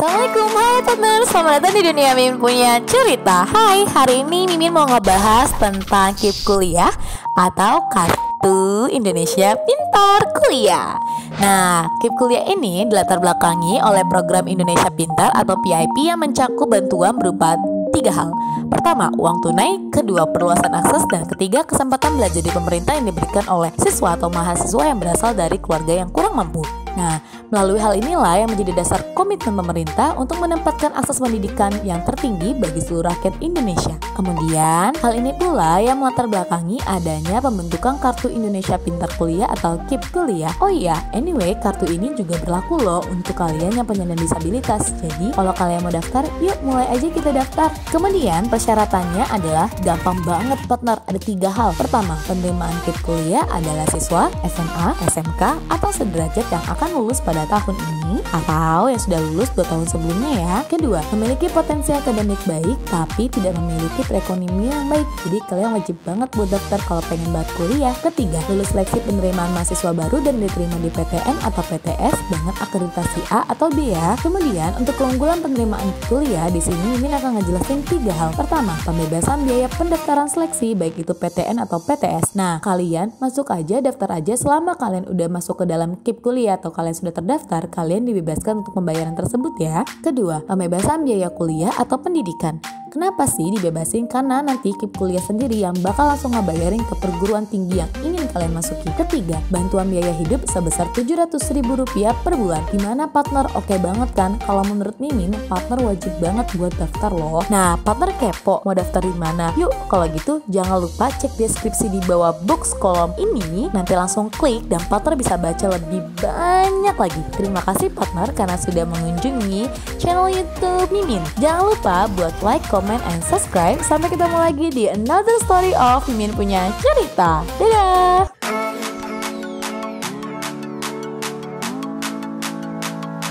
Assalamualaikum, hai partner, selamat datang di dunia Mimin punya cerita. Hai, hari ini Mimin mau ngebahas tentang KIP kuliah atau Kartu Indonesia Pintar Kuliah. Nah, KIP kuliah ini dilatar belakangi oleh program Indonesia Pintar atau PIP yang mencakup bantuan berupa tiga hal. Pertama, uang tunai, kedua, perluasan akses, dan ketiga, kesempatan belajar di pemerintah yang diberikan oleh siswa atau mahasiswa yang berasal dari keluarga yang kurang mampu. Nah, melalui hal inilah yang menjadi dasar komitmen pemerintah untuk menempatkan akses pendidikan yang tertinggi bagi seluruh rakyat Indonesia. Kemudian, hal ini pula yang melatar belakangi adanya pembentukan Kartu Indonesia Pintar Kuliah atau KIP Kuliah. Oh iya, anyway, kartu ini juga berlaku loh untuk kalian yang penyandang disabilitas. Jadi, kalau kalian mau daftar, yuk mulai aja kita daftar. Kemudian, persyaratannya adalah gampang banget partner, ada tiga hal. Pertama, penerimaan KIP Kuliah adalah siswa SMA, SMK, atau sederajat yang akan akan lulus pada tahun ini atau yang sudah lulus dua tahun sebelumnya ya. Kedua, memiliki potensi akademik baik tapi tidak memiliki perekonomian yang baik. Jadi kalian wajib banget buat daftar kalau pengen banget kuliah. Ketiga, lulus seleksi penerimaan mahasiswa baru dan diterima di PTN atau PTS dengan akreditasi A atau B ya. Kemudian untuk keunggulan penerimaan kuliah di sini Mimin akan ngejelasin tiga hal. Pertama, pembebasan biaya pendaftaran seleksi baik itu PTN atau PTS. Nah, kalian masuk aja daftar aja selama kalian udah masuk ke dalam KIP kuliah atau kalian sudah terdaftar, kalian dibebaskan untuk pembayaran tersebut ya. Kedua, pembebasan biaya kuliah atau pendidikan. Kenapa sih dibebasin? Karena nanti KIP kuliah sendiri yang bakal langsung ngebayarin ke perguruan tinggi yang ingin kalian masuki. Ketiga, bantuan biaya hidup sebesar Rp700.000 per bulan. Gimana partner? Oke banget kan? Kalau menurut Mimin, partner wajib banget buat daftar loh. Nah, partner kepo mau daftar di mana? Yuk, kalau gitu jangan lupa cek deskripsi di bawah box kolom ini. Nanti langsung klik dan partner bisa baca lebih banyak lagi. Terima kasih partner karena sudah mengunjungi channel YouTube Mimin. Jangan lupa buat like, comment, and subscribe. Sampai ketemu lagi di another story of Mimin punya cerita. Dadah!